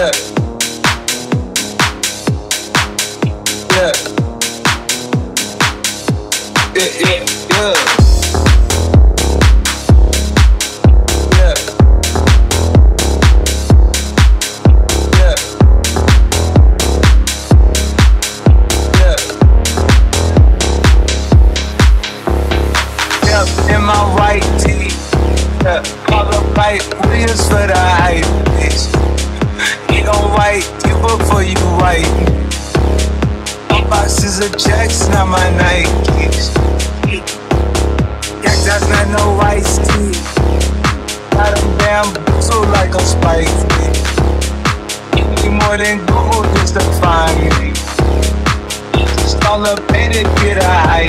Yeah. Yeah. Yeah, yeah, yeah. In my white tee, wheels for the hype, you before you white. My boxes of checks, not my Nikes. Yeah, that's not no white tee. Got them bamboozled like a spike. Need more than Google just to find me. Just all up in it, get a high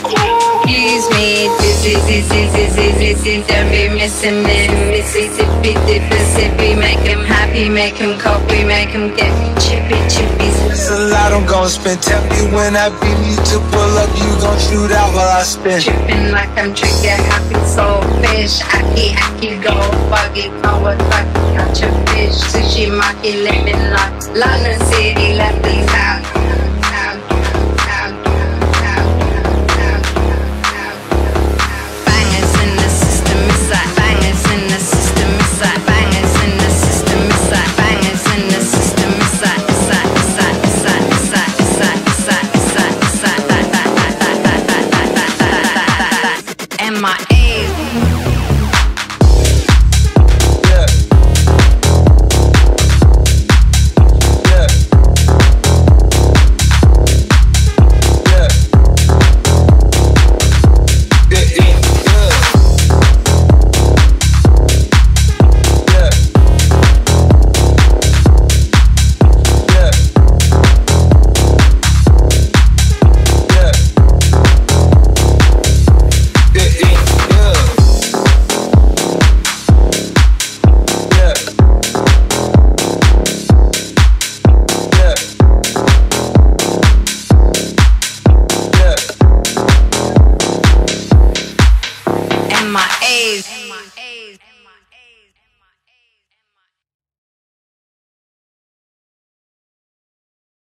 Excuse me, this is this is this is this is missing in Mississippi, Mississippi. Make him happy, make him copy, make him get chippy, chippy. It's a lot I'm gon' spend. Tell me when I beat you to pull up, you gon' shoot out while I spin. Tripping like I'm trigger happy, soul fish. Aki, aki, go buggy, lucky, catch a fish. Sushi, maki, living like London City, left these out.